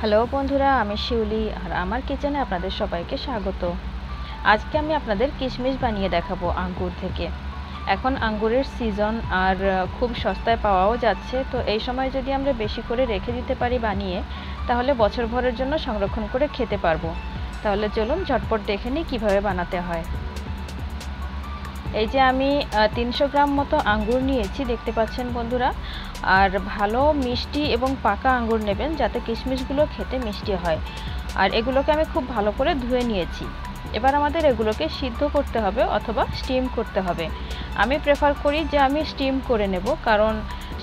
Hello বন্ধুরা, আমি শিউলি আর আমার কিচেনে আপনাদের সবাইকে স্বাগত। আজকে আমি আপনাদের কিশমিশ বানিয়ে দেখাবো আঙ্গুর থেকে। এখন আঙ্গুরের সিজন আর খুব সস্তায় পাওয়াও যাচ্ছে, তো এই সময় যদি আমরা বেশি করে রেখে দিতে পারি বানিয়ে, তাহলে বছর ভরের জন্য সংরক্ষণ করে খেতে পারব। তাহলে চলুন ঝটপট দেখে নিই কীভাবে বানাতে হয়। এই যে আমি তিনশো গ্রাম মতো আঙ্গুর নিয়েছি, দেখতে পাচ্ছেন বন্ধুরা। আর ভালো মিষ্টি এবং পাকা আঙ্গুর নেবেন, যাতে কিশমিশগুলো খেতে মিষ্টি হয়। আর এগুলোকে আমি খুব ভালো করে ধুয়ে নিয়েছি। এবার আমাদের এগুলোকে সিদ্ধ করতে হবে অথবা স্টিম করতে হবে। আমি প্রেফার করি যে আমি স্টিম করে নেব, কারণ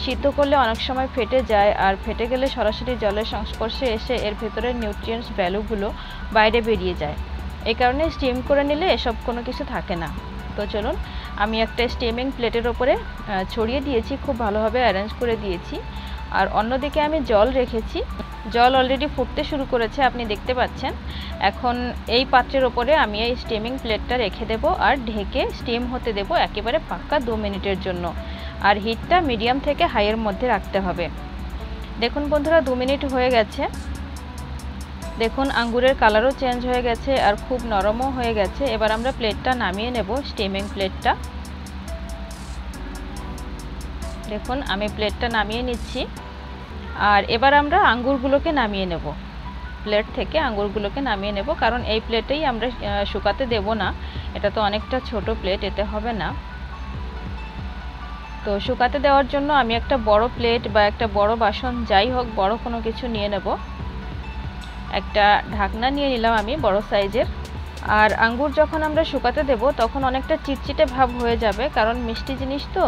সিদ্ধ করলে অনেক সময় ফেটে যায়, আর ফেটে গেলে সরাসরি জলের সংস্পর্শে এসে এর ভেতরের নিউট্রিয়েন্টস ভ্যালুগুলো বাইরে বেরিয়ে যায়। এই কারণে স্টিম করে নিলে এসব কোনো কিছু থাকে না। তো চলুন, আমি একটা স্টেমিং প্লেটের ওপরে ছড়িয়ে দিয়েছি, খুব ভালোভাবে অ্যারেঞ্জ করে দিয়েছি। আর অন্যদিকে আমি জল রেখেছি। জল অলরেডি ফুটতে শুরু করেছে, আপনি দেখতে পাচ্ছেন। এখন এই পাত্রের ওপরে আমি এই স্টেমিং প্লেটটা রেখে দেব আর ঢেকে স্টিম হতে দেব একেবারে পাক্কা দু মিনিটের জন্য। আর হিটটা মিডিয়াম থেকে হাইয়ের মধ্যে রাখতে হবে। দেখুন বন্ধুরা, দু মিনিট হয়ে গেছে। দেখুন, আঙ্গুরের কালারও চেঞ্জ হয়ে গেছে আর খুব নরমও হয়ে গেছে। এবার আমরা প্লেটটা নামিয়ে নেব স্টিমিং প্লেটটা। দেখুন, আমি প্লেটটা নামিয়ে নিচ্ছি। আর এবার আমরা আঙ্গুরগুলোকে নামিয়ে নেব। প্লেট থেকে আঙ্গুরগুলোকে নামিয়ে নেব, কারণ এই প্লেটেই আমরা শুকাতে দেব না। এটা তো অনেকটা ছোট প্লেট, এতে হবে না। তো শুকাতে দেওয়ার জন্য আমি একটা বড় প্লেট বা একটা বড় বাসন, যাই হোক, বড় কোনো কিছু নিয়ে নেব। একটা ঢাকনা নিয়ে নিলাম আমি বড় সাইজের। আর আঙ্গুর যখন আমরা শুকাতে দেব, তখন অনেকটা চিটচিটে ভাব হয়ে যাবে, কারণ মিষ্টি জিনিস তো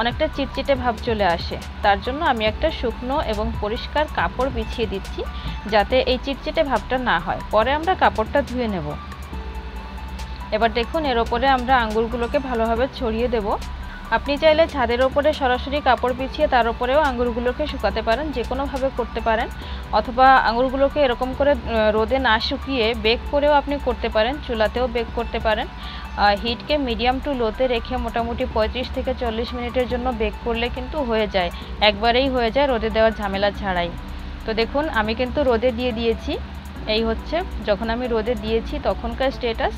অনেকটা চিটচিটে ভাব চলে আসে। তার জন্য আমি একটা শুকনো এবং পরিষ্কার কাপড় বিছিয়ে দিচ্ছি, যাতে এই চিটচিটে ভাবটা না হয়। পরে আমরা কাপড়টা ধুয়ে নেব। এবার দেখুন, এর ওপরে আমরা আঙ্গুরগুলোকে ভালোভাবে ছড়িয়ে দেব। আপনি চাইলে ছাদের ওপরে সরাসরি কাপড় বিছিয়ে তার উপরেও আঙুরগুলোকে শুকাতে পারেন যে কোনোভাবে করতে পারেন। অথবা আঙুরগুলোকে এরকম করে রোদে না শুকিয়ে বেক করেও আপনি করতে পারেন, চুলাতেও বেক করতে পারেন। হিটকে মিডিয়াম টু লোতে রেখে মোটামুটি পঁয়ত্রিশ থেকে চল্লিশ মিনিটের জন্য বেক করলে কিন্তু হয়ে যায়। একবারেই হয়ে যায় রোদে দেওয়ার ঝামেলা ছাড়াই। তো দেখুন, আমি কিন্তু রোদে দিয়ে দিয়েছি। এই হচ্ছে, যখন আমি রোদে দিয়েছি তখনকার স্টেটাস।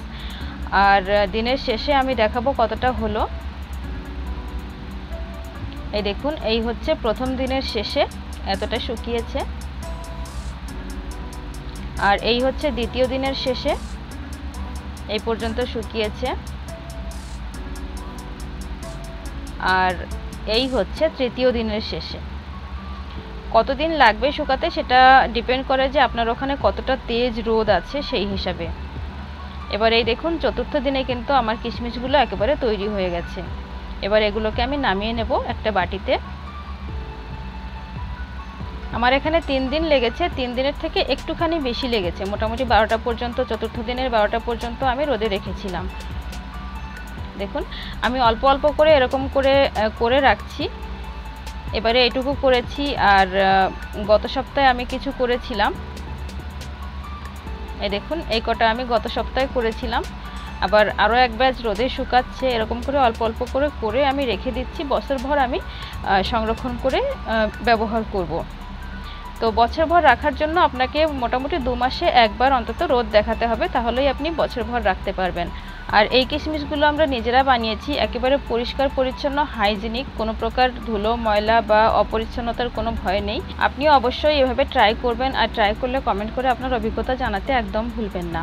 আর দিনের শেষে আমি দেখাবো কতটা হলো। এই দেখুন, এই হচ্ছে প্রথম দিনের শেষে এতটা শুকিয়েছে। আর এই হচ্ছে দ্বিতীয় দিনের শেষে এই পর্যন্ত শুকিয়েছে। আর এই হচ্ছে তৃতীয় দিনের শেষে। কতদিন লাগবে শুকাতে সেটা ডিপেন্ড করে যে আপনার ওখানে কতটা তেজ রোদ আছে সেই হিসাবে। এবার এই দেখুন, চতুর্থ দিনে কিন্তু আমার কিশমিশগুলো একেবারে তৈরি হয়ে গেছে। এবার এগুলোকে আমি নামিয়ে নেব একটা বাটিতে। আমার এখানে তিন দিন লেগেছে, তিন দিনের থেকে একটুখানি বেশি লেগেছে। মোটামুটি বারোটা পর্যন্ত, চতুর্থ দিনের বারোটা পর্যন্ত আমি রোদে রেখেছিলাম। দেখুন, আমি অল্প অল্প করে এরকম করে করে রাখছি। এবারে এটুকু করেছি আর গত সপ্তাহে আমি কিছু করেছিলাম। এই দেখুন, এই কটা আমি গত সপ্তাহে করেছিলাম। আবার আরও এক ব্যাচ রোদে শুকাচ্ছে, এরকম করে অল্প অল্প করে করে আমি রেখে দিচ্ছি। বছরভর আমি সংরক্ষণ করে ব্যবহার করব। তো বছরভর রাখার জন্য আপনাকে মোটামুটি দু মাসে একবার অন্তত রোদ দেখাতে হবে, তাহলেই আপনি বছরভর রাখতে পারবেন। আর এই কিশমিশগুলো আমরা নিজেরা বানিয়েছি, একেবারে পরিষ্কার, পরিচ্ছন্ন, হাইজিনিক, কোনো প্রকার ধুলো, ময়লা বা অপরিচ্ছন্নতার কোনো ভয় নেই। আপনিও অবশ্যই এভাবে ট্রাই করবেন, আর ট্রাই করলে কমেন্ট করে আপনার অভিজ্ঞতা জানাতে একদম ভুলবেন না।